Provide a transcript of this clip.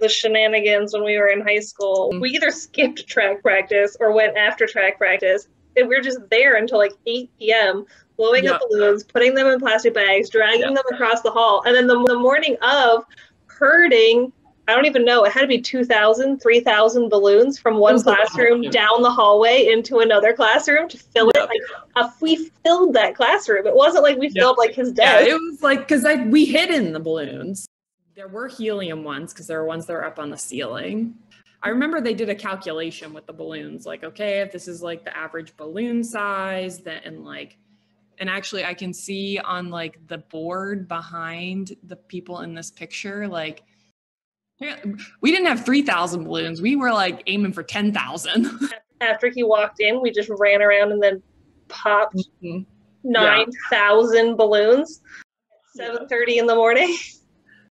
the shenanigans when we were in high school. Mm. We either skipped track practice or went after track practice. And we were just there until like 8 p.m., blowing up balloons, putting them in plastic bags, dragging them across the hall. And then the, the morning of, herding, I don't even know, it had to be 2,000, 3,000 balloons from one was a lot, classroom yeah. down the hallway into another classroom to fill it. Like, uh, we filled that classroom. It wasn't like we filled like his desk. it was like because I we hid in the balloons. There were helium ones because there were ones that were up on the ceiling. I remember they did a calculation with the balloons, like, okay, if this is like the average balloon size, then and like, and actually I can see on like the board behind the people in this picture, like we didn't have 3,000 balloons. We were like aiming for 10,000. After he walked in, we just ran around and then popped Mhm. 9,000 balloons. at 7.30 in the morning.